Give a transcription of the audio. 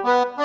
Música